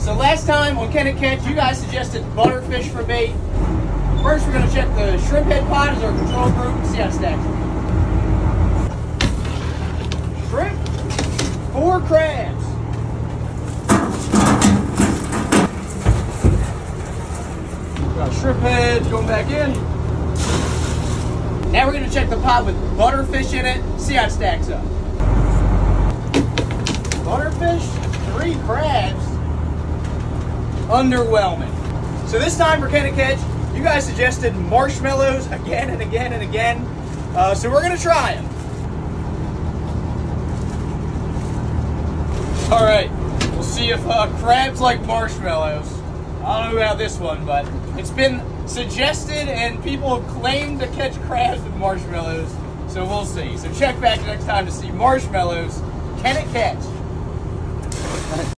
So last time on Can Catch, you guys suggested butterfish for bait. First, we're gonna check the shrimp head pod as our control group and see how it stacks. Shrimp, four crabs. Got shrimp heads going back in. Now we're gonna check the pot with butterfish in it, see how it stacks up. Butterfish, three crabs, underwhelming. So this time for Can It Catch, you guys suggested marshmallows again and again and again. Uh, so we're gonna try them. All right, we'll see if uh, crabs like marshmallows. I don't know about this one, but it's been suggested and people have claimed to catch crabs with marshmallows. So we'll see. So check back next time to see marshmallows. Can it catch?